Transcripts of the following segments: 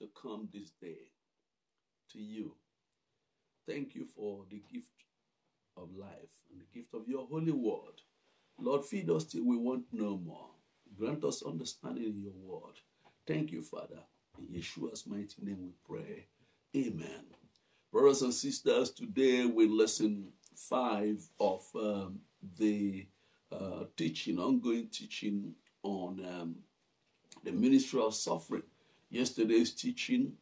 to come this day to you. Thank you for the gift of life and the gift of your holy word. Lord, feed us till we want no more. Grant us understanding in your word. Thank you, Father. In Yeshua's mighty name we pray. Amen. Brothers and sisters, today we lesson five of um, the uh, teaching, ongoing teaching on um, the ministry of suffering. Yesterday's teaching,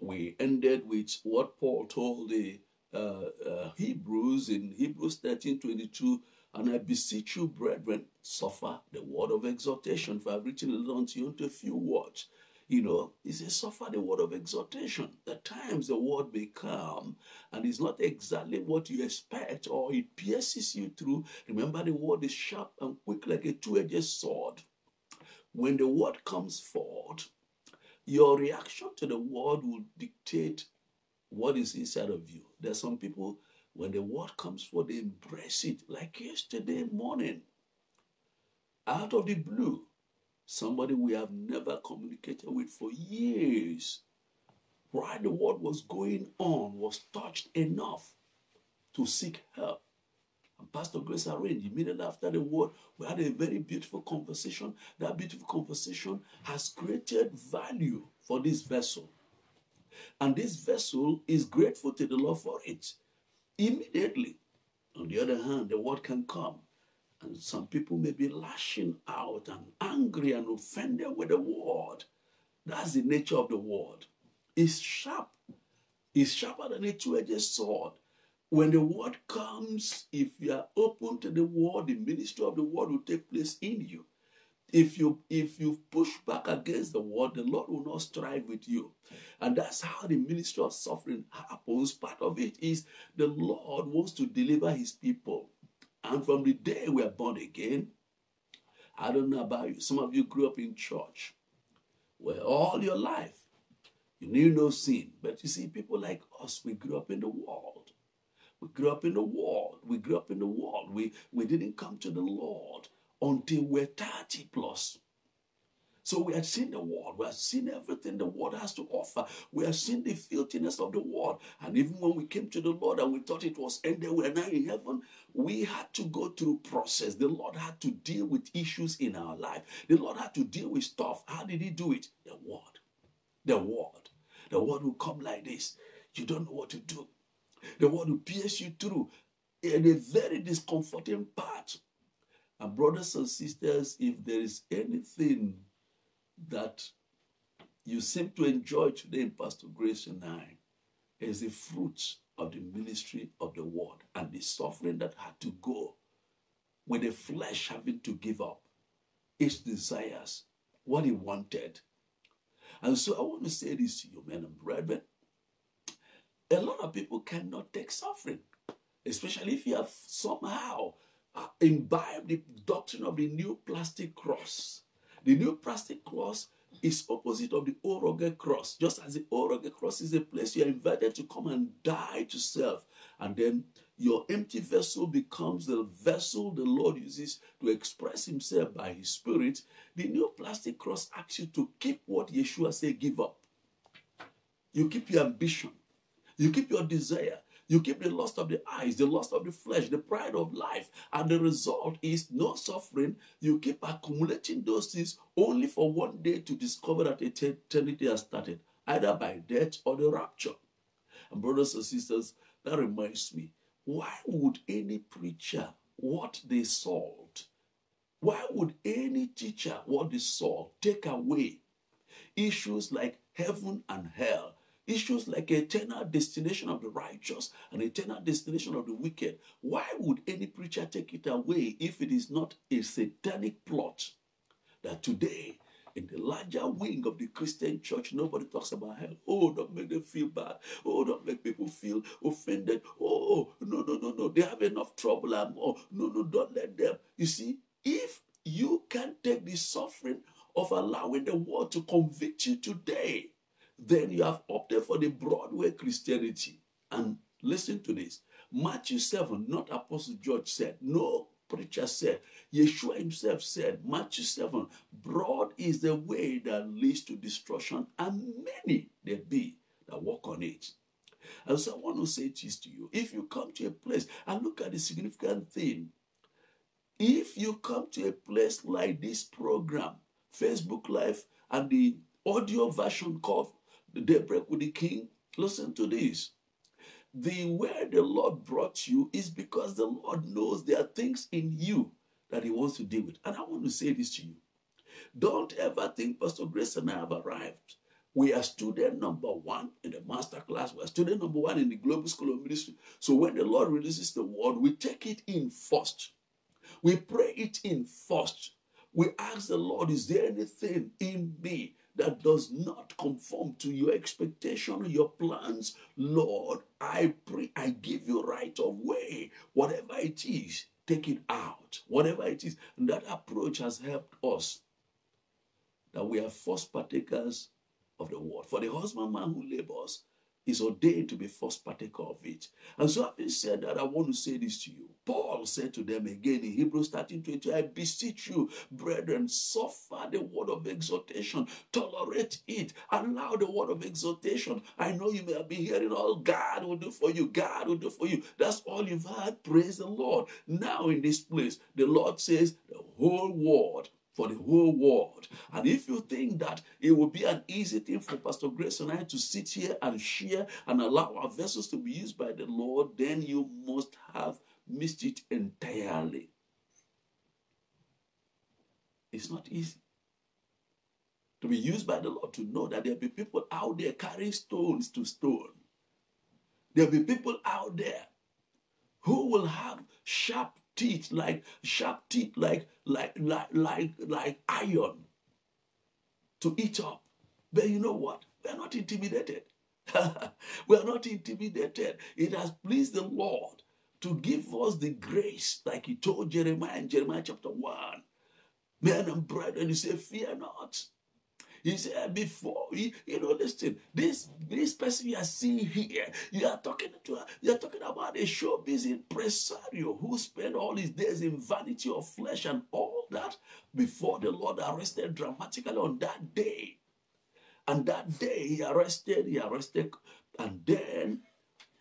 we ended with what Paul told the uh, uh, Hebrews in Hebrews 13 22. And I beseech you, brethren, suffer the word of exhortation. For I've written it unto you into a few words. You know, he says, suffer the word of exhortation. At times the word may come and it's not exactly what you expect or it pierces you through. Remember, the word is sharp and quick like a two edged sword. When the word comes forth, your reaction to the word will dictate what is inside of you. There's some people, when the word comes forth, they embrace it. Like yesterday morning, out of the blue, somebody we have never communicated with for years, while the word was going on, was touched enough to seek help. Pastor Grace arranged immediately after the word, we had a very beautiful conversation. That beautiful conversation has created value for this vessel. And this vessel is grateful to the Lord for it. Immediately. On the other hand, the word can come. And some people may be lashing out and angry and offended with the word. That's the nature of the word. It's sharp. It's sharper than a two-edged sword. When the word comes, if you are open to the word, the ministry of the word will take place in you. If you if you push back against the word, the Lord will not strive with you. And that's how the ministry of suffering happens. Part of it is the Lord wants to deliver his people. And from the day we are born again, I don't know about you. Some of you grew up in church where all your life you knew no sin. But you see, people like us, we grew up in the world. We grew up in the world. We grew up in the world. We, we didn't come to the Lord until we're 30 plus. So we had seen the world. We had seen everything the world has to offer. We had seen the filthiness of the world. And even when we came to the Lord and we thought it was ended, we are now in heaven, we had to go through process. The Lord had to deal with issues in our life. The Lord had to deal with stuff. How did he do it? The word. The word. The word will come like this. You don't know what to do. The word will pierce you through in a very discomforting part and brothers and sisters, if there is anything that you seem to enjoy today in Pastor Grace and I, is the fruit of the ministry of the word and the suffering that had to go with the flesh having to give up its desires, what he wanted. And so I want to say this to you, men and brethren. A lot of people cannot take suffering, especially if you have somehow uh, imbibed the doctrine of the new plastic cross. The new plastic cross is opposite of the rugged cross. Just as the rugged cross is a place you are invited to come and die to self. And then your empty vessel becomes the vessel the Lord uses to express himself by his spirit. The new plastic cross asks you to keep what Yeshua said give up. You keep your ambition. You keep your desire. You keep the lust of the eyes, the lust of the flesh, the pride of life. And the result is no suffering. You keep accumulating those things only for one day to discover that eternity has started, either by death or the rapture. And brothers and sisters, that reminds me why would any preacher what they sold? Why would any teacher what they sold take away issues like heaven and hell, Issues like eternal destination of the righteous and eternal destination of the wicked. Why would any preacher take it away if it is not a satanic plot that today in the larger wing of the Christian church, nobody talks about hell. Oh, don't make them feel bad. Oh, don't make people feel offended. Oh, no, no, no, no. They have enough trouble. oh, no, no, don't let them. You see, if you can't take the suffering of allowing the world to convict you today, then you have opted for the Broadway Christianity. And listen to this Matthew 7, not Apostle George said, no preacher said, Yeshua himself said, Matthew 7, broad is the way that leads to destruction, and many there be that walk on it. And so I want to say this to you. If you come to a place and look at the significant thing, if you come to a place like this program, Facebook Live, and the audio version called The Daybreak with the King, listen to this. The where the Lord brought you is because the Lord knows there are things in you that He wants to deal with. And I want to say this to you. Don't ever think Pastor Grace and I have arrived. We are student number one in the master class. We are student number one in the global school of ministry. So when the Lord releases the word, we take it in first. We pray it in first. We ask the Lord, is there anything in me that does not conform to your expectation, or your plans? Lord, I pray, I give you right of way. Whatever it is, take it out. Whatever it is. And that approach has helped us. That we are first partakers of the word. For the husbandman who labors is ordained to be first partaker of it. And so having said that, I want to say this to you. Paul said to them again in Hebrews 13 20, I beseech you, brethren, suffer the word of exhortation, tolerate it, allow the word of exhortation. I know you may have been hearing all God will do for you, God will do for you. That's all you've heard. Praise the Lord. Now in this place, the Lord says the whole word for the whole world. And if you think that it will be an easy thing for Pastor Grace and I to sit here and share and allow our vessels to be used by the Lord, then you must have missed it entirely. It's not easy to be used by the Lord to know that there'll be people out there carrying stones to stone. There'll be people out there who will have sharp teeth like sharp teeth like like like like like iron to eat up but you know what we're not intimidated we're not intimidated it has pleased the lord to give us the grace like he told jeremiah in jeremiah chapter 1 men and brethren he said fear not he said before, you, you know, listen, this this person you are seeing here, you are talking to you are talking about a showbiz impresario who spent all his days in vanity of flesh and all that before the Lord arrested dramatically on that day. And that day he arrested, he arrested, and then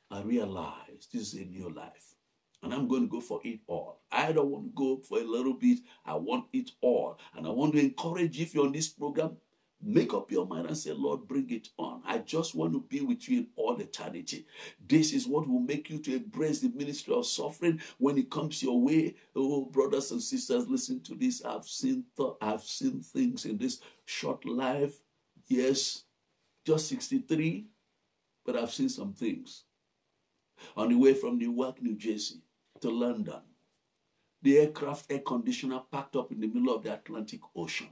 I realized this is a new life. And I'm going to go for it all. I don't want to go for a little bit. I want it all. And I want to encourage you if you're on this program, Make up your mind and say, Lord, bring it on. I just want to be with you in all eternity. This is what will make you to embrace the ministry of suffering when it comes your way. Oh, brothers and sisters, listen to this. I've seen th- I've seen things in this short life. Yes, just 63, but I've seen some things. On the way from Newark, New Jersey to London, the aircraft air conditioner packed up in the middle of the Atlantic Ocean.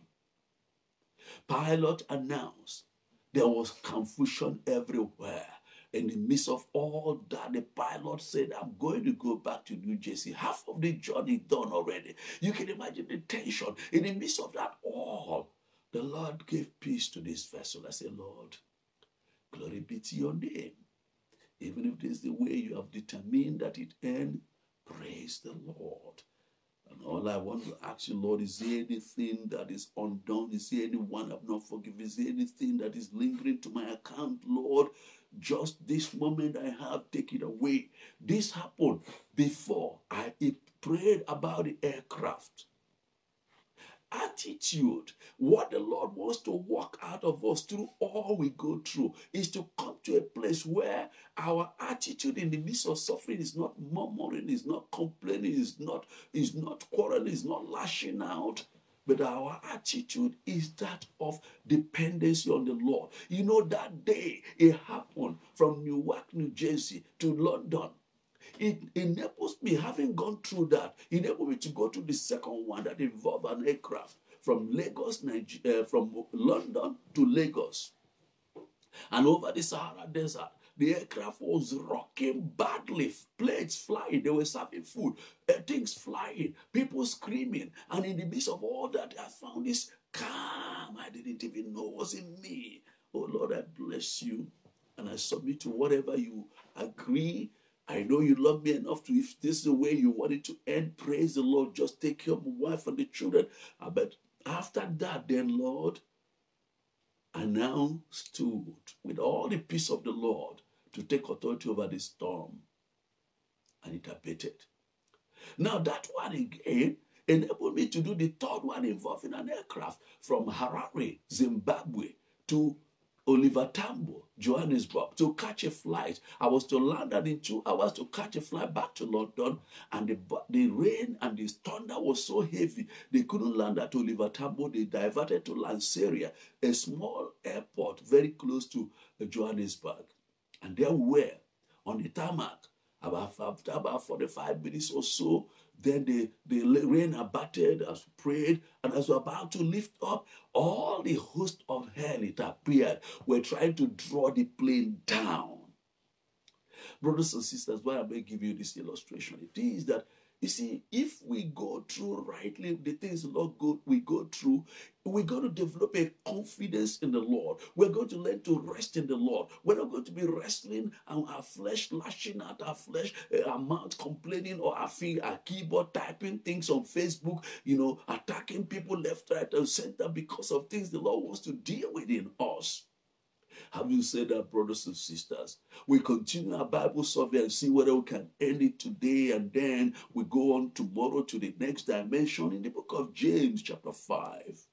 Pilot announced there was confusion everywhere. In the midst of all that, the pilot said, I'm going to go back to New Jersey. Half of the journey done already. You can imagine the tension. In the midst of that all, the Lord gave peace to this vessel. I said, Lord, glory be to your name. Even if this is the way you have determined that it end, praise the Lord. And all I want to ask you, Lord, is there anything that is undone? Is there anyone I've not forgiven? Is there anything that is lingering to my account, Lord? Just this moment I have, take it away. This happened before I prayed about the aircraft attitude, what the Lord wants to work out of us through all we go through, is to come to a place where our attitude in the midst of suffering is not murmuring, is not complaining, is not is not quarreling, is not lashing out. But our attitude is that of dependency on the Lord. You know, that day it happened from Newark, New Jersey to London it enables me, having gone through that, enabled me to go to the second one that involved an aircraft from Lagos, Nigeria, uh, from London to Lagos. And over the Sahara Desert, the aircraft was rocking badly, planes flying, they were serving food, uh, things flying, people screaming. And in the midst of all that, I found this calm I didn't even know was in me. Oh Lord, I bless you. And I submit to whatever you agree I know you love me enough to, if this is the way you want it to end, praise the Lord. Just take care of my wife and the children. Uh, but after that, then, Lord, I now stood with all the peace of the Lord to take authority over the storm. And it abated. Now, that one again enabled me to do the third one involving an aircraft from Harare, Zimbabwe to Oliver Tambo, Johannesburg, to catch a flight. I was to land and in two hours to catch a flight back to London. And the, the rain and the thunder was so heavy, they couldn't land at Oliver Tambo. They diverted to Lanseria, a small airport very close to Johannesburg. And there we were on the tarmac. About, about 45 minutes or so, then the, the rain abated as prayed, and as we we're about to lift up, all the host of hell, it appeared, were trying to draw the plane down. Brothers and sisters, why am I giving you this illustration? It is that you see, if we go through rightly the things the Lord go, we go through, we're going to develop a confidence in the Lord. We're going to learn to rest in the Lord. We're not going to be wrestling and our flesh lashing out our flesh, uh, our mouth complaining, or our feet, our keyboard typing things on Facebook, you know, attacking people left, right, and center because of things the Lord wants to deal with in us. Having said that, brothers and sisters, we continue our Bible survey and see whether we can end it today and then we go on tomorrow to the next dimension in the book of James, chapter 5.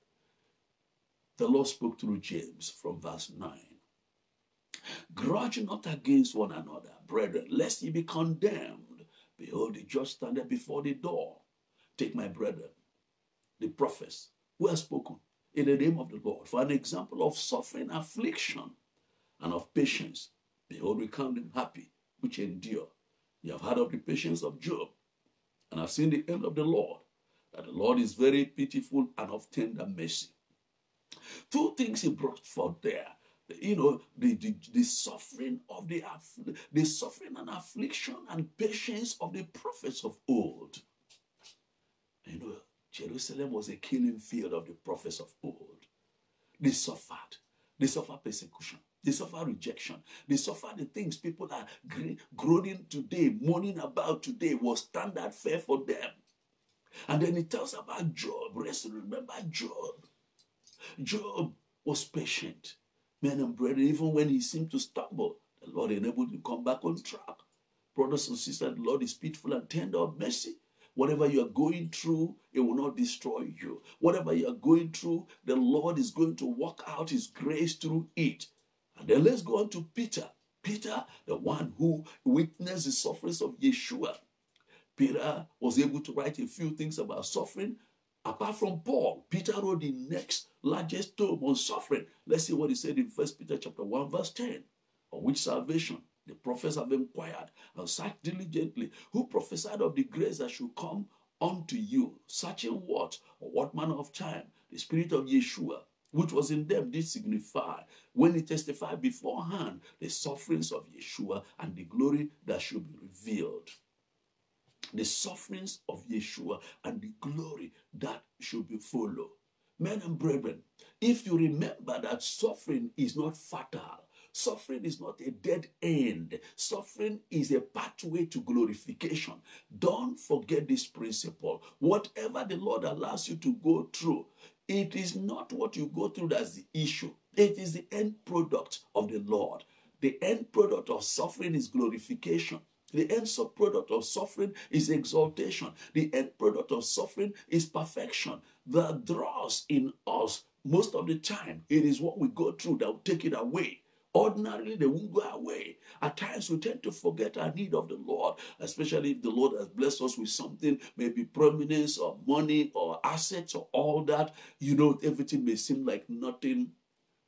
The Lord spoke through James from verse 9. Grudge not against one another, brethren, lest ye be condemned. Behold, the judge standeth before the door. Take my brethren, the prophets, who have spoken in the name of the Lord for an example of suffering affliction and of patience. Behold, we count them happy which endure. You have heard of the patience of Job, and have seen the end of the Lord, that the Lord is very pitiful and of tender mercy. Two things he brought forth there. You know, the, the, the suffering of the the suffering and affliction and patience of the prophets of old. You know, Jerusalem was a killing field of the prophets of old. They suffered. They suffered persecution. They suffer rejection. They suffer the things people are groaning today, mourning about today was standard fare for them. And then he tells about Job. Remember Job. Job was patient. Men and brethren, even when he seemed to stumble, the Lord enabled him to come back on track. Brothers and sisters, the Lord is pitiful and tender of mercy. Whatever you are going through, it will not destroy you. Whatever you are going through, the Lord is going to work out his grace through it. And then let's go on to Peter. Peter, the one who witnessed the sufferings of Yeshua. Peter was able to write a few things about suffering. Apart from Paul, Peter wrote the next largest tome on suffering. Let's see what he said in First Peter chapter 1, verse 10. On which salvation the prophets have inquired and searched diligently, who prophesied of the grace that should come unto you, searching what? Or what manner of time? The spirit of Yeshua which was in them did signify. When he testified beforehand the sufferings of Yeshua and the glory that should be revealed. The sufferings of Yeshua and the glory that should be followed. Men and brethren, if you remember that suffering is not fatal, Suffering is not a dead end. Suffering is a pathway to glorification. Don't forget this principle. Whatever the Lord allows you to go through, it is not what you go through that's the issue. It is the end product of the Lord. The end product of suffering is glorification. The end product of suffering is exaltation. The end product of suffering is perfection. The dross in us, most of the time, it is what we go through that will take it away. Ordinarily, they won't go away. At times, we tend to forget our need of the Lord, especially if the Lord has blessed us with something, maybe prominence or money or assets or all that. You know, everything may seem like nothing.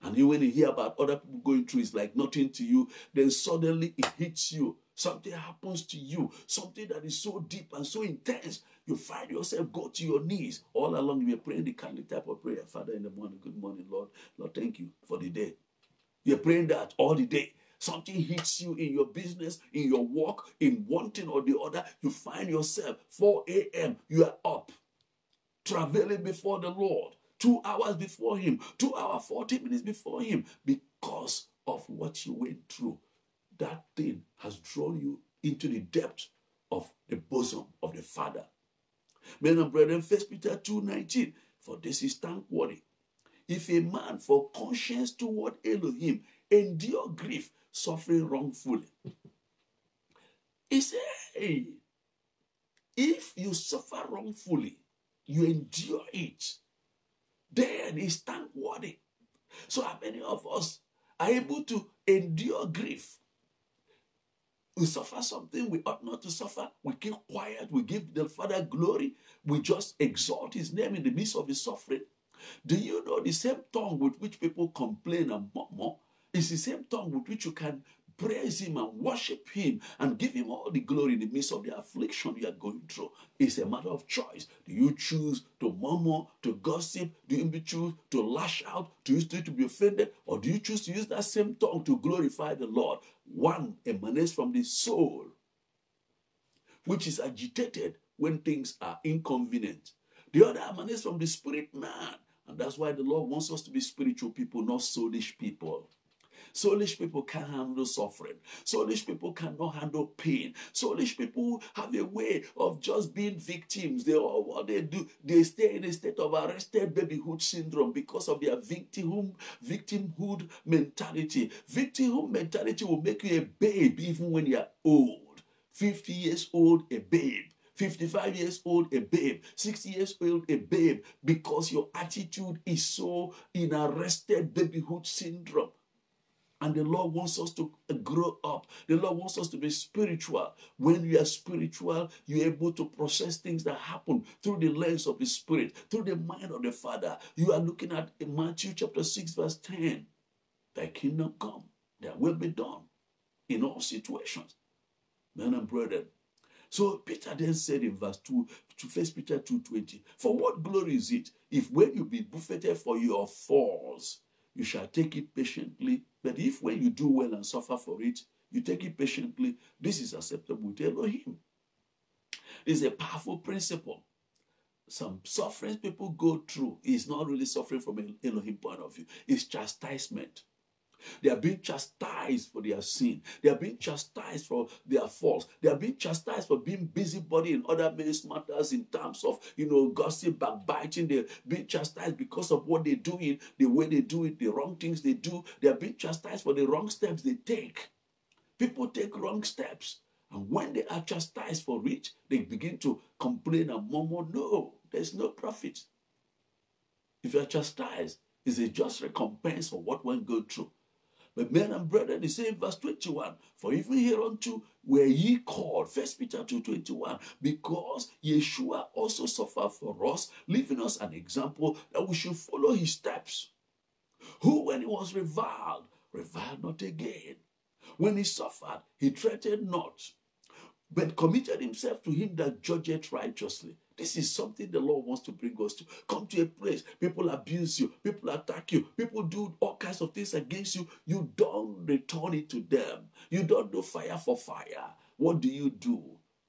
And you, when you hear about other people going through, it's like nothing to you. Then suddenly it hits you. Something happens to you. Something that is so deep and so intense. You find yourself go to your knees. All along, you're praying the kind of type of prayer. Father, in the morning, good morning, Lord. Lord, thank you for the day. You're praying that all the day. Something hits you in your business, in your work, in one thing or the other. You find yourself 4 a.m. You are up, traveling before the Lord, two hours before Him, two hours, 40 minutes before Him, because of what you went through. That thing has drawn you into the depth of the bosom of the Father. Men and brethren, 1 Peter 2 19, for this is thankworthy if a man for conscience toward Elohim endure grief, suffering wrongfully. He said, hey, if you suffer wrongfully, you endure it, then it's thankworthy. So how many of us are able to endure grief? We suffer something we ought not to suffer. We keep quiet. We give the Father glory. We just exalt his name in the midst of his suffering. Do you know the same tongue with which people complain and murmur is the same tongue with which you can praise him and worship him and give him all the glory in the midst of the affliction you are going through. It's a matter of choice. Do you choose to murmur, to gossip? Do you choose to lash out? Do you choose to be offended? Or do you choose to use that same tongue to glorify the Lord? One emanates from the soul, which is agitated when things are inconvenient. The other emanates from the spirit man. And that's why the Lord wants us to be spiritual people, not soulish people. Soulish people can't handle suffering. Soulish people cannot handle pain. Soulish people have a way of just being victims. They all what they do, they stay in a state of arrested babyhood syndrome because of their victim victimhood mentality. Victimhood mentality will make you a babe even when you're old. 50 years old, a babe. 55 years old, a babe, 60 years old, a babe, because your attitude is so in arrested babyhood syndrome. And the Lord wants us to uh, grow up. The Lord wants us to be spiritual. When you are spiritual, you're able to process things that happen through the lens of the Spirit, through the mind of the Father. You are looking at Matthew chapter 6, verse 10. Thy kingdom come, that will be done in all situations. Men and brethren. So Peter then said in verse 2 to 1 Peter 2:20, For what glory is it if when you be buffeted for your faults, you shall take it patiently. But if when you do well and suffer for it, you take it patiently, this is acceptable to Elohim. It's a powerful principle. Some sufferings people go through is not really suffering from an Elohim point of view. It's chastisement. They are being chastised for their sin. They are being chastised for their faults. They are being chastised for being busybody in other men's matters in terms of, you know, gossip, backbiting. They're being chastised because of what they're doing, the way they do it, the wrong things they do. They are being chastised for the wrong steps they take. People take wrong steps. And when they are chastised for it, they begin to complain and murmur, no, there's no profit. If you're chastised, it's a just recompense for what go through. But men and brethren, he says in verse 21, For even hereunto were ye called, First Peter 2 21, because Yeshua also suffered for us, leaving us an example that we should follow his steps. Who, when he was reviled, reviled not again. When he suffered, he threatened not, but committed himself to him that judgeth righteously. This is something the Lord wants to bring us to. Come to a place, people abuse you, people attack you, people do all kinds of things against you. You don't return it to them. You don't do fire for fire. What do you do?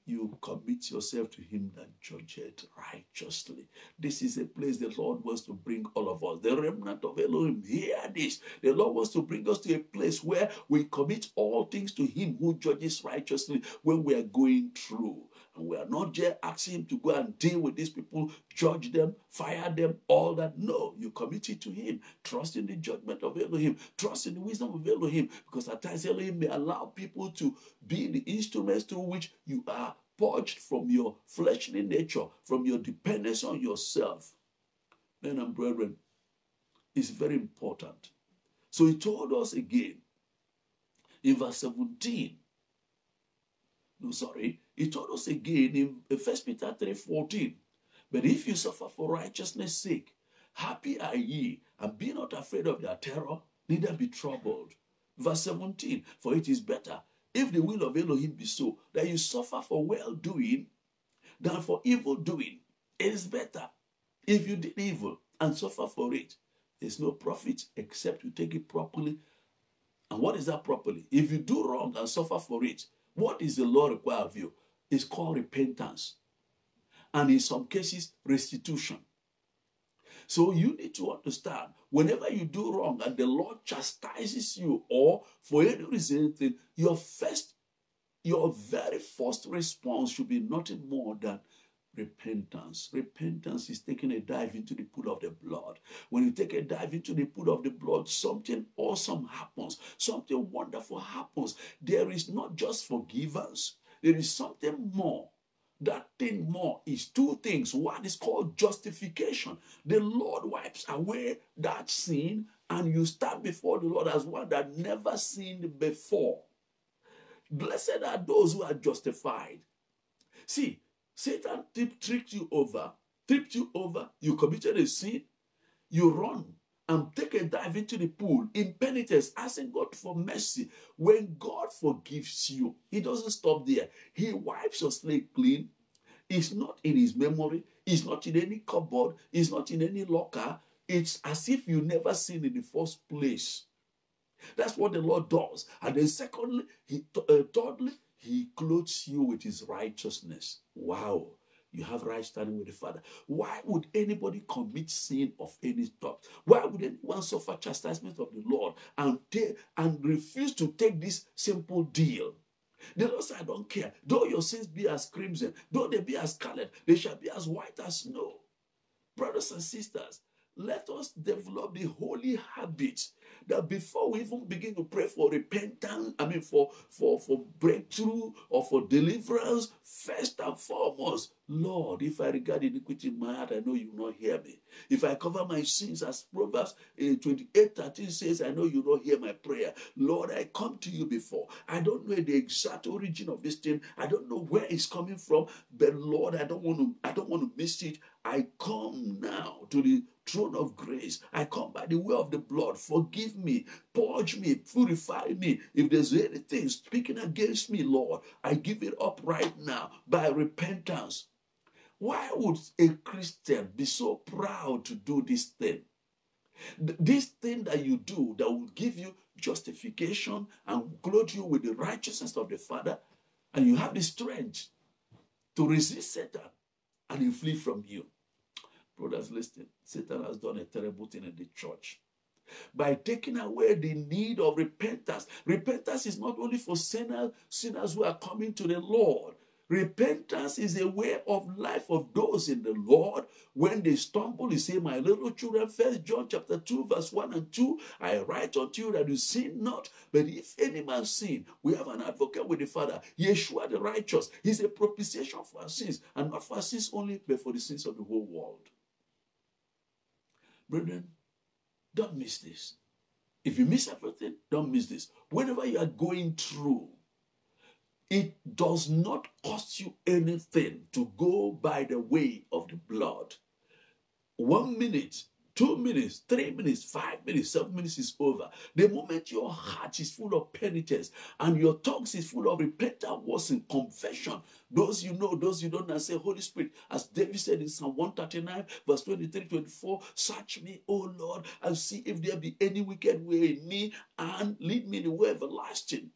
you commit yourself to him that judgeth righteously. This is a place the Lord wants to bring all of us. The remnant of Elohim, hear this. The Lord wants to bring us to a place where we commit all things to him who judges righteously when we are going through. And we are not just asking him to go and deal with these people, judge them, fire them, all that. No, you commit it to him. Trust in the judgment of Elohim. Trust in the wisdom of Elohim. Because at times Elohim may allow people to be the instruments through which you are purged from your fleshly nature, from your dependence on yourself. Men and brethren, it's very important. So he told us again in verse 17. No, sorry. He told us again in 1 Peter 3 14. But if you suffer for righteousness' sake, happy are ye, and be not afraid of their terror, neither be troubled. Verse 17. For it is better if the will of Elohim be so, that you suffer for well doing than for evil doing. It is better if you did evil and suffer for it. There's no profit except you take it properly. And what is that properly? If you do wrong and suffer for it, what is the law require of you? It's called repentance. And in some cases, restitution. So you need to understand whenever you do wrong and the Lord chastises you, or for any reason, your first, your very first response should be nothing more than repentance. Repentance is taking a dive into the pool of the blood. When you take a dive into the pool of the blood, something awesome happens, something wonderful happens. There is not just forgiveness, there is something more. That thing more is two things. One is called justification. The Lord wipes away that sin, and you stand before the Lord as one that never sinned before. Blessed are those who are justified. See, Satan tricked you over, tripped you over, you committed a sin, you run and take a dive into the pool in penitence, asking God for mercy. When God forgives you, He doesn't stop there. He wipes your slate clean. It's not in His memory, it's not in any cupboard, it's not in any locker. It's as if you never sinned in the first place. That's what the Lord does. And then, secondly, he, uh, thirdly, he clothes you with his righteousness. Wow. You have right standing with the Father. Why would anybody commit sin of any sort? Why would anyone suffer chastisement of the Lord and take, and refuse to take this simple deal? The Lord said, I don't care. Though your sins be as crimson, though they be as scarlet, they shall be as white as snow. Brothers and sisters, let us develop the holy habit that before we even begin to pray for repentance, I mean for for for breakthrough or for deliverance, first and foremost, Lord, if I regard iniquity in my heart, I know you will not hear me. If I cover my sins, as Proverbs uh, 28 13 says, I know you will not hear my prayer. Lord, I come to you before. I don't know the exact origin of this thing. I don't know where it's coming from, but Lord, I don't want to, I don't want to miss it. I come now to the throne of grace. I come by the way of the blood. Forgive me, purge me, purify me. If there's anything speaking against me, Lord, I give it up right now by repentance. Why would a Christian be so proud to do this thing? This thing that you do that will give you justification and clothe you with the righteousness of the Father, and you have the strength to resist Satan and he flee from you. Brothers, listen. Satan has done a terrible thing in the church. By taking away the need of repentance. Repentance is not only for sinners, sinners who are coming to the Lord. Repentance is a way of life of those in the Lord. When they stumble, he say, My little children, first John chapter 2, verse 1 and 2, I write unto you that you sin not. But if any man sin, we have an advocate with the Father, Yeshua the righteous. He's a propitiation for our sins, and not for our sins only, but for the sins of the whole world. Brethren, don't miss this. If you miss everything, don't miss this. Whenever you are going through, it does not cost you anything to go by the way of the blood. One minute two minutes, three minutes, five minutes, seven minutes is over. The moment your heart is full of penitence and your tongues is full of repentant words in confession, those you know, those you don't know, say, Holy Spirit, as David said in Psalm 139, verse 23, 24, search me, O Lord, and see if there be any wicked way in me and lead me in the way everlasting.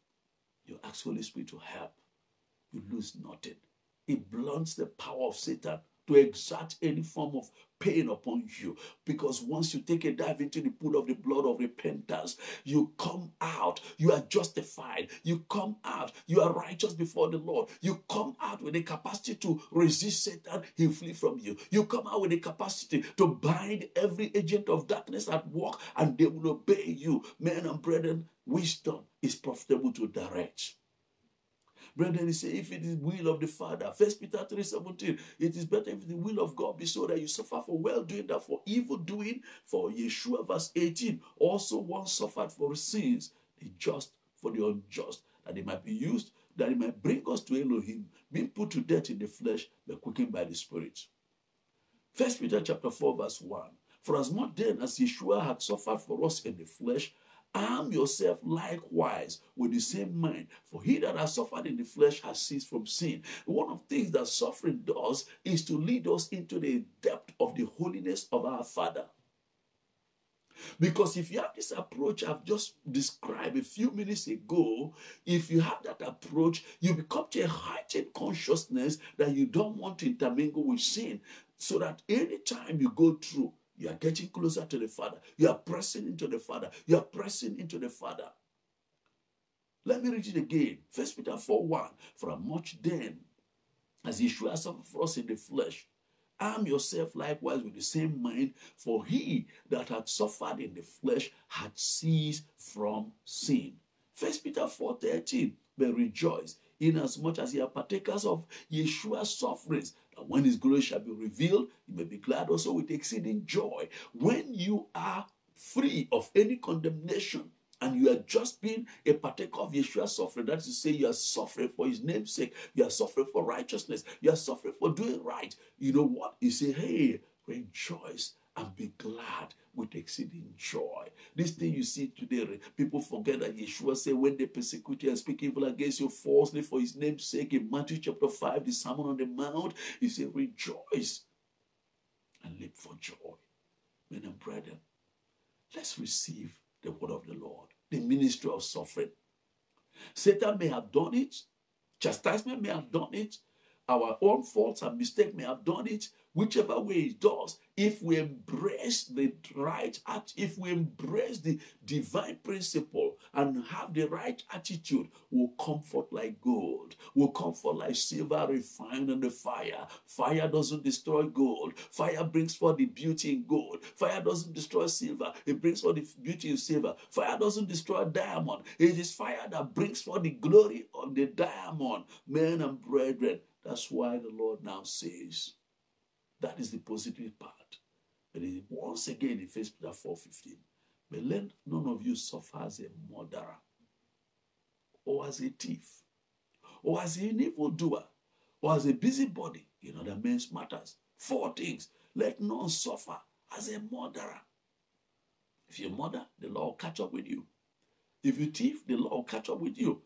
You ask Holy Spirit to help. You lose nothing. It blunts the power of Satan to exert any form of pain upon you. Because once you take a dive into the pool of the blood of repentance, you come out, you are justified, you come out, you are righteous before the Lord, you come out with the capacity to resist Satan, he flee from you. You come out with the capacity to bind every agent of darkness at work, and they will obey you. Men and brethren, wisdom is profitable to direct. Brethren, he said, if it is will of the Father, First Peter 3 17, it is better if the will of God be so that you suffer for well doing than for evil doing. For Yeshua, verse 18, also one suffered for sins, the just for the unjust, that it might be used, that it might bring us to Elohim, being put to death in the flesh, but quickened by the Spirit. First Peter chapter 4, verse 1. For as much then as Yeshua had suffered for us in the flesh, Arm yourself likewise with the same mind, for he that has suffered in the flesh has ceased from sin. One of the things that suffering does is to lead us into the depth of the holiness of our Father. Because if you have this approach I've just described a few minutes ago, if you have that approach, you become to a heightened consciousness that you don't want to intermingle with sin. So that anytime you go through, you are getting closer to the Father. You are pressing into the Father. You are pressing into the Father. Let me read it again. First Peter 4 1. For much then as Yeshua suffered for us in the flesh, arm yourself likewise with the same mind, for he that had suffered in the flesh had ceased from sin. First Peter 4:13, but rejoice, inasmuch as ye are partakers of Yeshua's sufferings, that when his glory shall be revealed, you may be glad also with exceeding joy. When you are free of any condemnation, and you are just being a partaker of Yeshua's suffering. That is to say, you are suffering for his name's sake. You are suffering for righteousness. You are suffering for doing right. You know what? You say, hey, rejoice and be glad with exceeding joy. This thing you see today, people forget that Yeshua said, when they persecute you and speak evil against you falsely for his name's sake, in Matthew chapter 5, the Sermon on the Mount, he said, rejoice and live for joy. Men and brethren, let's receive the word of the Lord, the ministry of suffering. Satan may have done it, chastisement may have done it, our own faults and mistakes may have done it, whichever way it does, if we embrace the right act, if we embrace the divine principle and have the right attitude, will comfort like gold, will comfort like silver refined in the fire. Fire doesn't destroy gold. Fire brings forth the beauty in gold. Fire doesn't destroy silver. It brings forth the beauty in silver. Fire doesn't destroy diamond. It is fire that brings forth the glory of the diamond. Men and brethren, that's why the Lord now says, that is the positive part. But once again in 1 Peter 4.15, but let none of you suffer as a murderer, or as a thief, or as an evildoer, or as a busybody in other men's matters. Four things. Let none suffer as a murderer. If you murder, the law will catch up with you. If you thief, the law will catch up with you.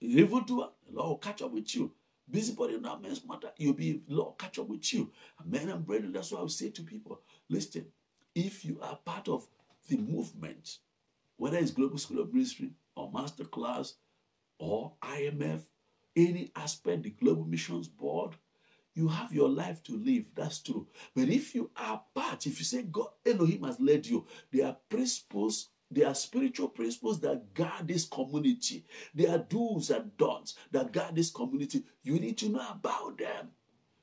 Evildoer, the law will catch up with you. Busybody that men's matter, you'll be Lord catch up with you. Men and brethren, that's what I say to people. Listen, if you are part of the movement, whether it's Global School of Ministry or Masterclass or IMF, any aspect, the Global Missions Board, you have your life to live. That's true. But if you are part, if you say God, Elohim has led you, there are principles there are spiritual principles that guard this community. There are do's and don'ts that guard this community. You need to know about them.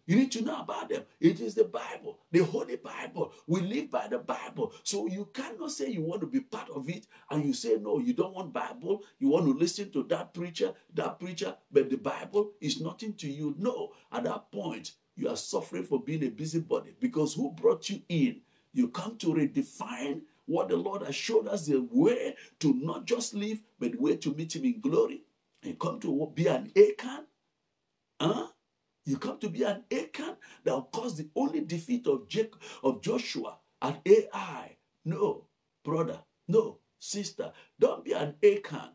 You need to know about them. It is the Bible, the Holy Bible. We live by the Bible. So you cannot say you want to be part of it and you say, no, you don't want Bible. You want to listen to that preacher, that preacher, but the Bible is nothing to you. No, at that point, you are suffering for being a busybody because who brought you in? You come to redefine what the Lord has showed us the way to not just live, but the way to meet Him in glory. And come to be an Achan. Huh? You come to be an Achan that will cause the only defeat of Jacob, of Joshua at Ai. No, brother, no, sister. Don't be an Achan.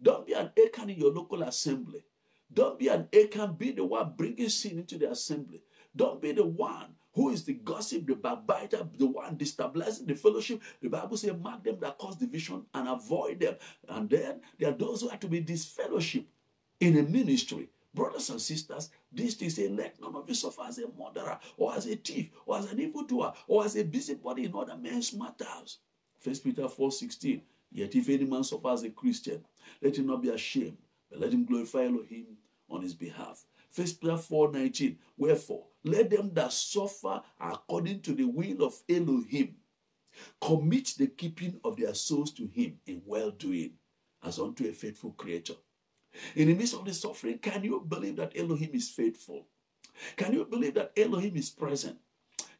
Don't be an Achan in your local assembly. Don't be an Achan. Be the one bringing sin into the assembly. Don't be the one who is the gossip, the backbiter, the one destabilizing the fellowship? The Bible says, mark them that cause division and avoid them. And then there are those who are to be disfellowship in a ministry. Brothers and sisters, this to say, let none of you suffer as a murderer, or as a thief, or as an evildoer, or as a busybody in other men's matters. First Peter 4 16. Yet if any man suffer as a Christian, let him not be ashamed, but let him glorify Elohim on his behalf. First Peter 4 19. Wherefore, let them that suffer according to the will of Elohim commit the keeping of their souls to Him in well doing as unto a faithful Creator. In the midst of the suffering, can you believe that Elohim is faithful? Can you believe that Elohim is present?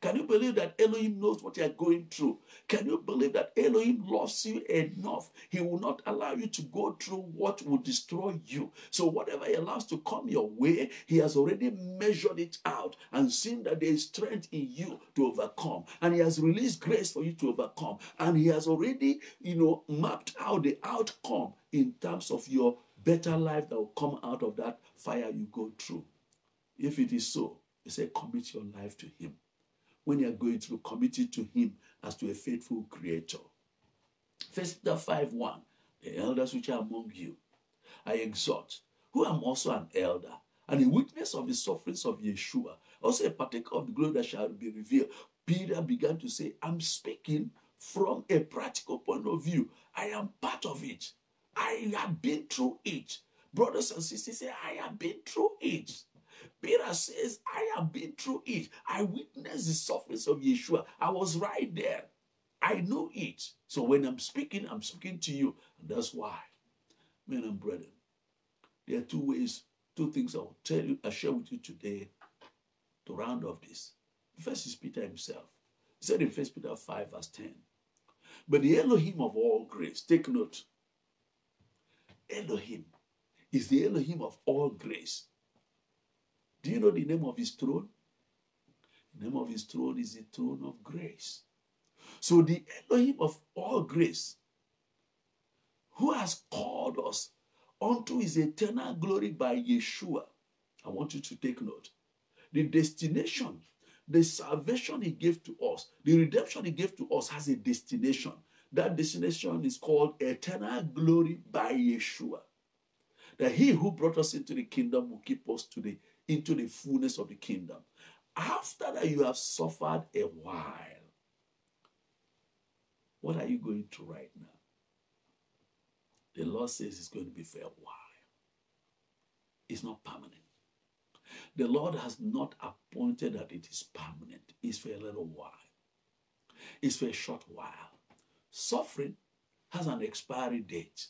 Can you believe that Elohim knows what you are going through? Can you believe that Elohim loves you enough? He will not allow you to go through what will destroy you. So, whatever He allows to come your way, He has already measured it out and seen that there is strength in you to overcome. And He has released grace for you to overcome. And He has already, you know, mapped out the outcome in terms of your better life that will come out of that fire you go through. If it is so, He said, commit your life to Him when you are going through, committed to Him as to a faithful Creator. First Peter 5 1 The elders which are among you, I exhort, who am also an elder, and a witness of the sufferings of Yeshua, also a partaker of the glory that shall be revealed. Peter began to say, I'm speaking from a practical point of view. I am part of it. I have been through it. Brothers and sisters say, I have been through it. Peter says, I have been through it. I witnessed the sufferings of Yeshua. I was right there. I know it. So when I'm speaking, I'm speaking to you. And that's why, men and brethren, there are two ways, two things I'll tell you, I'll share with you today to round off this. First is Peter himself. He said in 1 Peter 5, verse 10, But the Elohim of all grace, take note, Elohim is the Elohim of all grace. Do you know the name of his throne? The name of his throne is the throne of grace. So the Elohim of all grace, who has called us unto his eternal glory by Yeshua. I want you to take note. The destination, the salvation he gave to us, the redemption he gave to us has a destination. That destination is called eternal glory by Yeshua. That he who brought us into the kingdom will keep us to the, into the fullness of the kingdom. After that, you have suffered a while. What are you going through right now? The Lord says it's going to be for a while. It's not permanent. The Lord has not appointed that it is permanent. It's for a little while. It's for a short while. Suffering has an expiry date.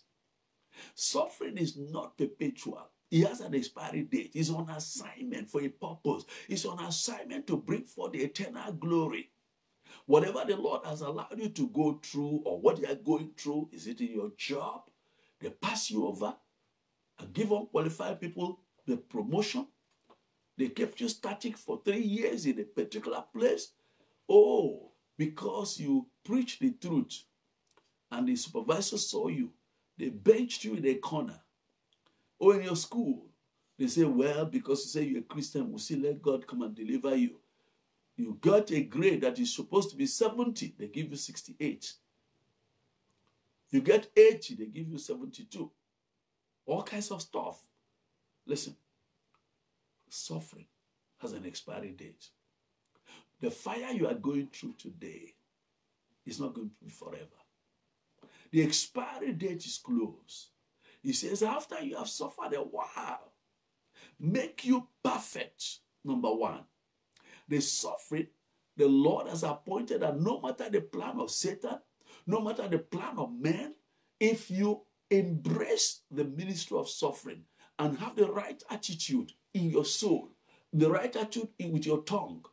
Suffering is not perpetual. It has an expiry date. He's on assignment for a purpose. He's on assignment to bring forth the eternal glory. Whatever the Lord has allowed you to go through or what you are going through, is it in your job? They pass you over and give unqualified people the promotion. They kept you static for three years in a particular place. Oh, because you preach the truth and the supervisor saw you, they benched you in a corner. Or in your school, they say, well, because you say you're a Christian, we'll see, let God come and deliver you. You got a grade that is supposed to be 70, they give you 68. You get 80, they give you 72. All kinds of stuff. Listen, suffering has an expiry date. The fire you are going through today is not going to be forever. The expiry date is close. He says, after you have suffered a while, make you perfect. Number one, the suffering the Lord has appointed that no matter the plan of Satan, no matter the plan of man, if you embrace the ministry of suffering and have the right attitude in your soul, the right attitude with your tongue,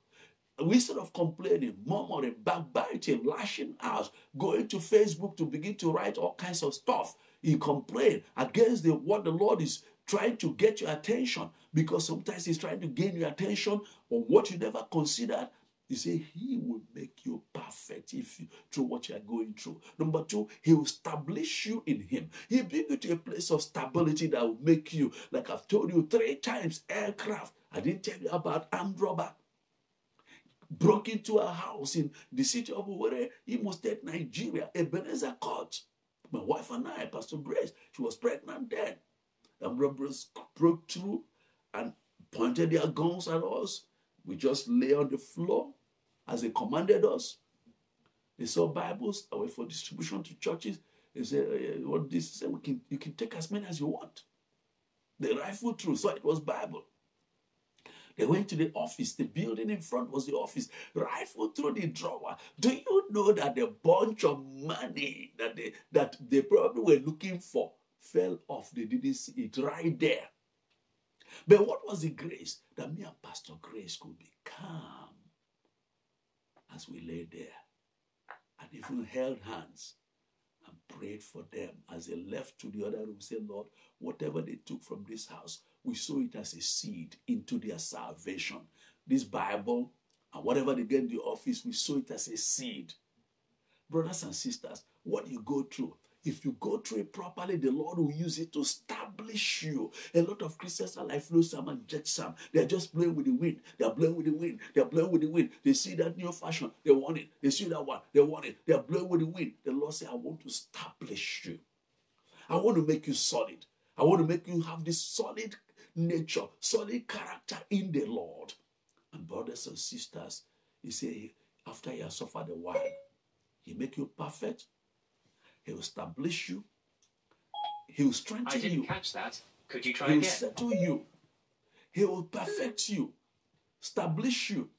instead of complaining, murmuring, backbiting, lashing out, going to Facebook to begin to write all kinds of stuff, you complain against the what the Lord is trying to get your attention because sometimes He's trying to gain your attention on what you never considered he said he will make you perfect if you through what you are going through. Number two, he will establish you in him. He'll bring you to a place of stability that will make you, like I've told you three times, aircraft. I didn't tell you about armed robber. Broke into a house in the city of Owerri, Imo State, Nigeria, Ebenezer Court. My wife and I, Pastor Grace, she was pregnant then. The robbers broke through and pointed their guns at us. We just lay on the floor as they commanded us. They saw Bibles away for distribution to churches. They said, uh, "What this say? We can, you can take as many as you want." They rifled through, so it was Bible. They went to the office. The building in front was the office. Rifled through the drawer. Do you know that the bunch of money that they that they probably were looking for fell off? They didn't see it right there. But what was the grace that me and Pastor Grace could be calm? as we lay there and even held hands and prayed for them as they left to the other room. Say, Lord, whatever they took from this house, we sow it as a seed into their salvation. This Bible and whatever they get in the office, we sow it as a seed. Brothers and sisters, what you go through, if you go through it properly, the Lord will use it to establish you. A lot of Christians are like flotsam and Jetsam. They're just blowing with the wind. They're blowing with the wind. They're blowing with the wind. They see that new fashion. They want it. They see that one. They want it. They're blowing with the wind. The Lord said, I want to establish you. I want to make you solid. I want to make you have this solid nature, solid character in the Lord. And brothers and sisters, he said, after you have suffered a while, he make you perfect, he will establish you. He will strengthen you. I didn't you. catch that. Could you try He will again? settle you. He will perfect you, establish you,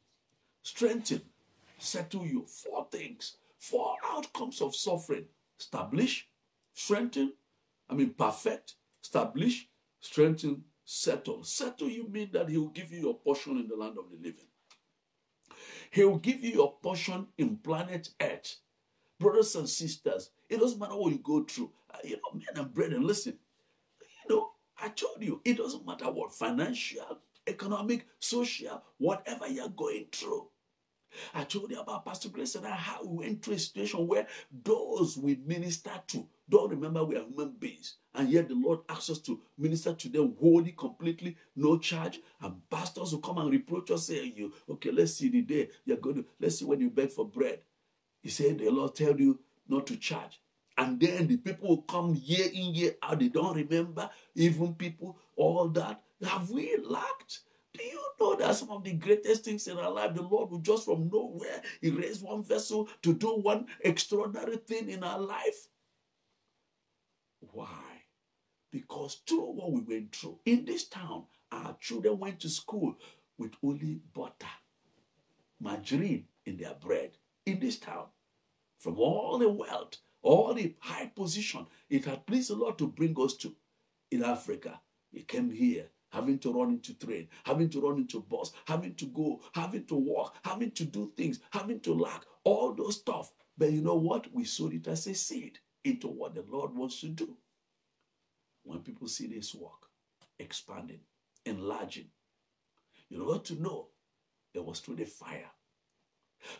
strengthen, settle you. Four things, four outcomes of suffering establish, strengthen, I mean, perfect, establish, strengthen, settle. Settle you mean that He will give you your portion in the land of the living. He will give you your portion in planet Earth. Brothers and sisters, it doesn't matter what you go through. Uh, you know, men and brethren, listen. You know, I told you, it doesn't matter what financial, economic, social, whatever you're going through. I told you about Pastor Grace and I how we went through a situation where those we minister to don't remember we are human beings. And yet the Lord asks us to minister to them wholly, completely, no charge. And pastors will come and reproach us, saying, You, okay, let's see the day you're going to, let's see when you beg for bread. He said, The Lord tell you not to charge. And then the people will come year in, year out. They don't remember, even people, all that. Have we lacked? Do you know that some of the greatest things in our life, the Lord will just from nowhere, He raised one vessel to do one extraordinary thing in our life? Why? Because through what we went through in this town, our children went to school with only butter, margarine in their bread in this town. From all the wealth, all the high position it had pleased the Lord to bring us to in Africa. He came here having to run into train, having to run into bus, having to go, having to walk, having to do things, having to lack, all those stuff. But you know what? We sowed it as a seed into what the Lord wants to do. When people see this work expanding, enlarging, you know what to know? It was through the fire.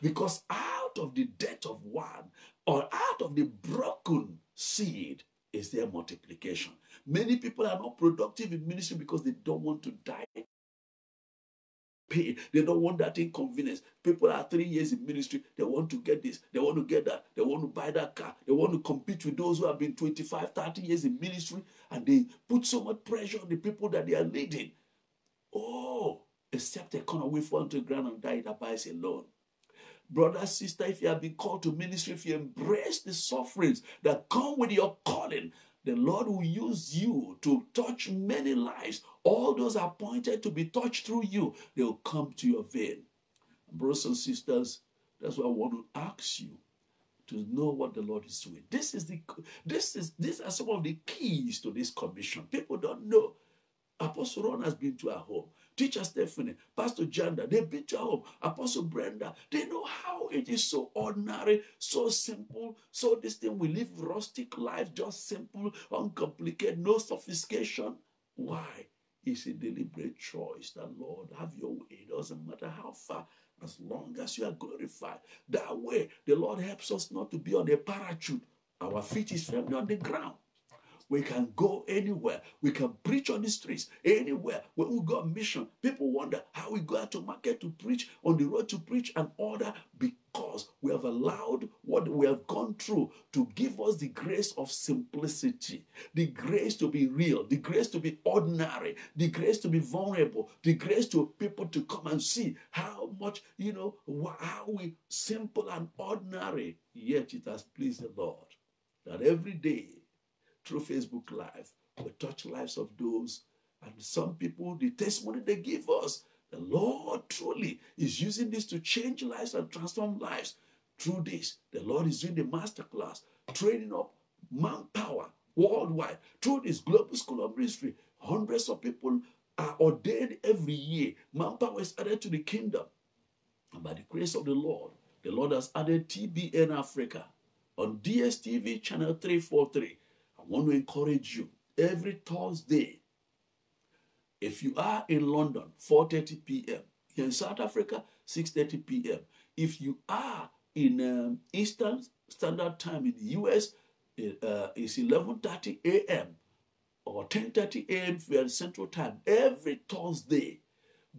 Because out of the death of one, or out of the broken seed, is their multiplication. Many people are not productive in ministry because they don't want to die pain. They don't want that inconvenience. People are three years in ministry. They want to get this. They want to get that. They want to buy that car. They want to compete with those who have been 25, 30 years in ministry. And they put so much pressure on the people that they are leading. Oh, except they away fall to the ground and die, that abides alone. Brother, sister, if you have been called to ministry, if you embrace the sufferings that come with your calling, the Lord will use you to touch many lives. All those appointed to be touched through you, they will come to your vein. Brothers and sisters, that's why I want to ask you to know what the Lord is doing. This is the this is these are some of the keys to this commission. People don't know. Apostle Ron has been to our home. Teacher Stephanie, Pastor Janda, they've been to home. Apostle Brenda, they know how it is so ordinary, so simple, so this thing we live rustic life, just simple, uncomplicated, no sophistication. Why? It's a deliberate choice that Lord, have your way. It doesn't matter how far, as long as you are glorified. That way, the Lord helps us not to be on a parachute. Our feet is firmly on the ground. We can go anywhere. We can preach on the streets anywhere. When we go on mission, people wonder how we go out to market to preach, on the road to preach and order because we have allowed what we have gone through to give us the grace of simplicity, the grace to be real, the grace to be ordinary, the grace to be vulnerable, the grace to people to come and see how much, you know, how we simple and ordinary, yet it has pleased the Lord that every day through Facebook Live. We touch lives of those. And some people, the testimony they give us, the Lord truly is using this to change lives and transform lives. Through this, the Lord is doing the masterclass, training up manpower worldwide. Through this global school of ministry, hundreds of people are ordained every year. Manpower is added to the kingdom. And by the grace of the Lord, the Lord has added TBN Africa on DSTV channel 343 want to encourage you every Thursday. If you are in London, 4:30 p.m. In South Africa, 6:30 p.m. If you are in um, Eastern Standard Time in the US, uh, it's 11:30 a.m. or 10:30 a.m. if you are in Central Time. Every Thursday,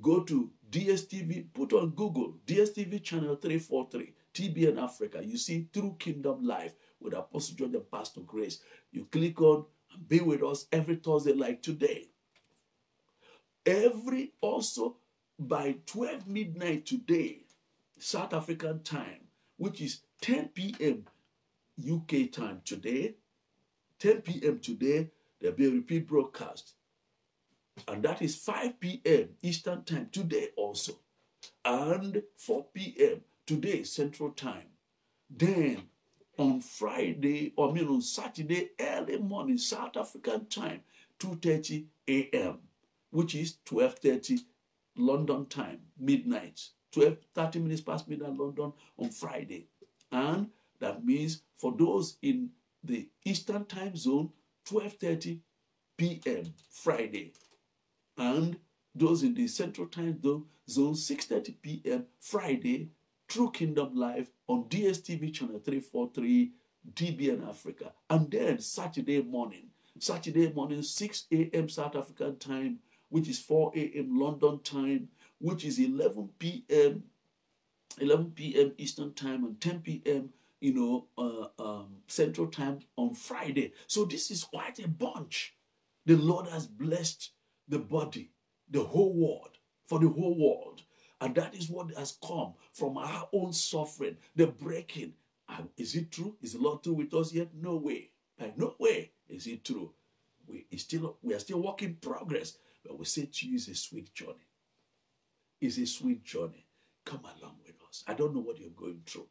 go to DSTV. Put on Google DSTV channel 343 TBN Africa. You see True Kingdom Live with Apostle George and Pastor Grace. You click on and be with us every Thursday like today. Every also by 12 midnight today, South African time, which is 10 p.m. UK time today, 10 p.m. today, there'll be a repeat broadcast. And that is 5 p.m. Eastern Time today also. And 4 p.m. today Central Time. Then on Friday, or I mean on Saturday, early morning, South African time, 2.30 a.m., which is 12.30 London time, midnight. 12, 30 minutes past midnight London on Friday. And that means for those in the Eastern time zone, 12.30 p.m. Friday. And those in the Central time zone, zone 6.30 p.m. Friday, True Kingdom Live on DSTV channel 343, TBN Africa. And then Saturday morning, Saturday morning, 6 a.m. South African time, which is 4 a.m. London time, which is 11 p.m. 11 p.m. Eastern time and 10 p.m. You know, uh, um, Central time on Friday. So this is quite a bunch. The Lord has blessed the body, the whole world, for the whole world. And that is what has come from our own suffering, the breaking. And is it true? Is the Lord through with us yet? No way. By no way is it true. We, still, we are still working progress. But we say to you, it's a sweet journey. It's a sweet journey. Come along with us. I don't know what you're going through.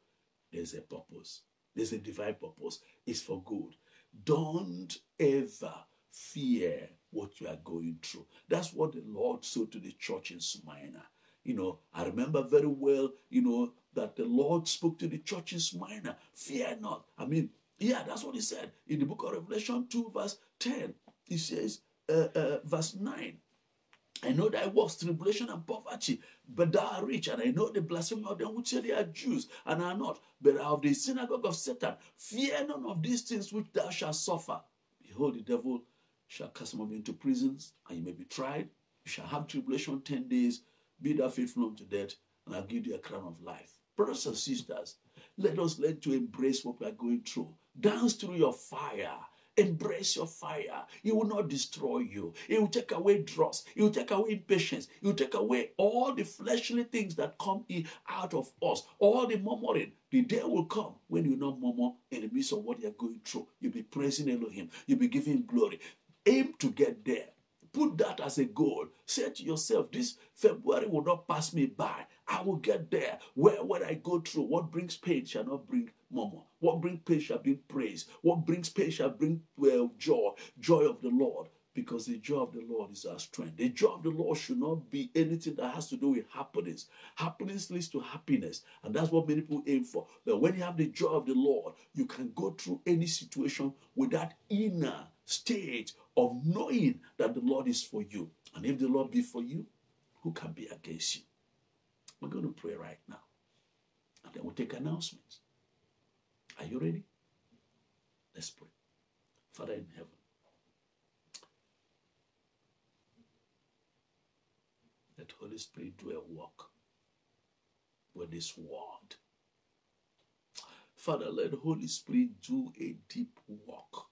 There's a purpose. There's a divine purpose. It's for good. Don't ever fear what you are going through. That's what the Lord said to the church in Smyrna. You know, I remember very well, you know, that the Lord spoke to the church in Smyrna. Fear not. I mean, yeah, that's what he said in the book of Revelation 2, verse 10. He says, uh, uh, verse 9. I know thy works, tribulation and poverty, but thou art rich, and I know the blasphemy of them which say they are Jews and are not, but are of the synagogue of Satan. Fear none of these things which thou shalt suffer. Behold, the devil shall cast some of you into prisons, and you may be tried. You shall have tribulation ten days. Be thou faithful unto death, and I'll give you a crown of life. Brothers and sisters, let us learn to embrace what we are going through. Dance through your fire. Embrace your fire. It will not destroy you. It will take away dross. It will take away impatience. It will take away all the fleshly things that come in out of us. All the murmuring. The day will come when you not murmur in the midst of what you're going through. You'll be praising Elohim. You'll be giving glory. Aim to get there. Put that as a goal. Say to yourself, this February will not pass me by. I will get there. Where when I go through, what brings pain shall not bring murmur. What brings pain shall bring praise. What brings pain shall bring well, joy, joy of the Lord. Because the joy of the Lord is our strength. The joy of the Lord should not be anything that has to do with happiness. Happiness leads to happiness. And that's what many people aim for. But when you have the joy of the Lord, you can go through any situation with that inner state of knowing that the Lord is for you. And if the Lord be for you, who can be against you? We're going to pray right now. And then we'll take announcements. Are you ready? Let's pray. Father in heaven, let Holy Spirit do a work with this word. Father, let the Holy Spirit do a deep work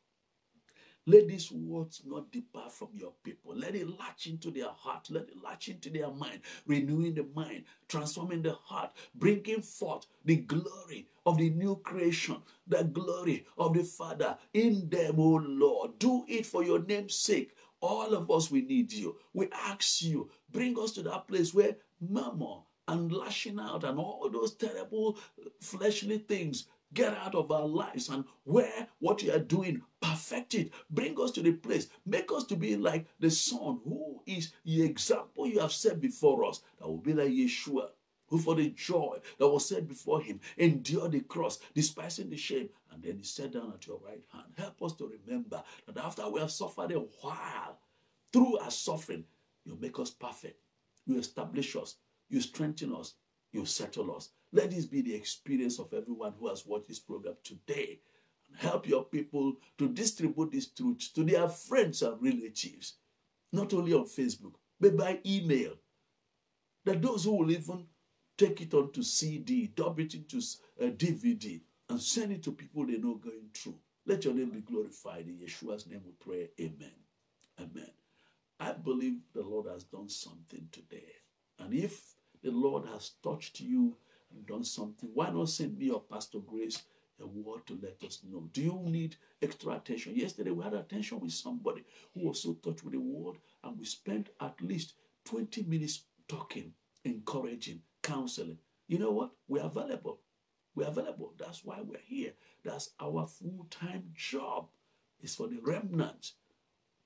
let these words not depart from your people. Let it latch into their heart. Let it latch into their mind, renewing the mind, transforming the heart, bringing forth the glory of the new creation, the glory of the Father in them, O Lord. Do it for your name's sake. All of us, we need you. We ask you, bring us to that place where murmur and lashing out and all those terrible fleshly things Get out of our lives and where what you are doing, perfect it. Bring us to the place. Make us to be like the Son who is the example you have set before us. That will be like Yeshua, who for the joy that was set before him endured the cross, despising the shame, and then he sat down at your right hand. Help us to remember that after we have suffered a while, through our suffering, you make us perfect. You establish us. You strengthen us. You settle us. Let this be the experience of everyone who has watched this program today. Help your people to distribute this truth to their friends and relatives, not only on Facebook, but by email. That those who will even take it on to CD, dub it into a uh, DVD, and send it to people they know going through. Let your name be glorified. In Yeshua's name we pray. Amen. Amen. I believe the Lord has done something today. And if the Lord has touched you and done something, why not send me or Pastor Grace a word to let us know. Do you need extra attention? Yesterday we had attention with somebody who was so touched with the word, and we spent at least 20 minutes talking, encouraging, counseling. You know what? We're available. We're available. That's why we're here. That's our full-time job. It's for the remnant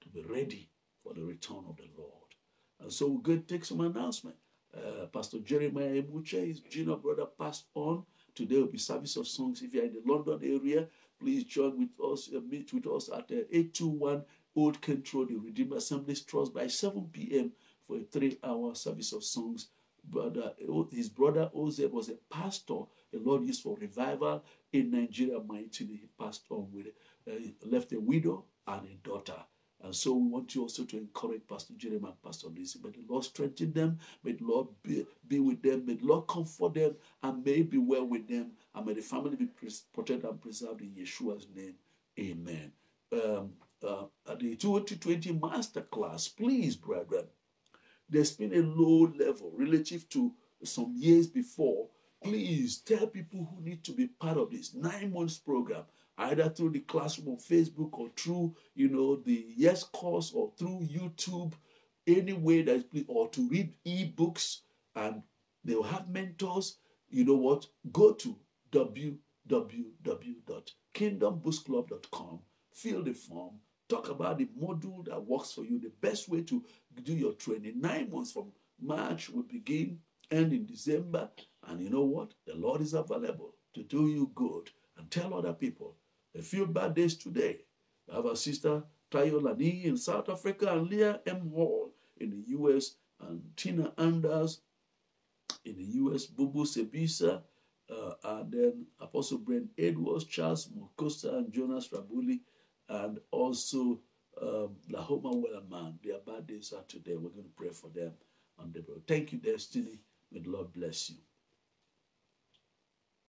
to be ready for the return of the Lord. And so we're going to take some announcement. Uh, Pastor Jeremiah Ebuche, his junior brother, passed on. Today will be service of songs. If you're in the London area, please join with us, uh, meet with us at uh, 821 Old Kent Road, the Redeemer Assembly Trust by 7 p.m. for a three-hour service of songs. Brother, his brother Ozeb was a pastor the Lord used for revival in Nigeria mightily. He passed on with, uh, left a widow and a daughter. And so we want you also to encourage Pastor Jeremy and Pastor Lizzie. May the Lord strengthen them. May the Lord be, be with them. May the Lord comfort them and may be well with them. And may the family be protected and preserved in Yeshua's name. Amen. Um, uh, at the 2020 masterclass, please, brethren, there's been a low level relative to some years before. Please tell people who need to be part of this nine months program either through the classroom on Facebook or through, you know, the Yes course or through YouTube, any way that is, or to read e-books and they will have mentors. You know what? Go to www.kingdomboostclub.com, fill the form, talk about the module that works for you, the best way to do your training. Nine months from March will begin, end in December. And you know what? The Lord is available to do you good and tell other people a few bad days today. I have a sister, Tayo Lani in South Africa, and Leah M. Hall in the U.S., and Tina Anders in the U.S., Bubu Sebisa, uh, and then Apostle Brent Edwards, Charles Mokosa, and Jonas Rabuli, and also um, Lahoma Wellerman. Their bad days are today. We're going to pray for them. And Thank you, Destiny. May the Lord bless you.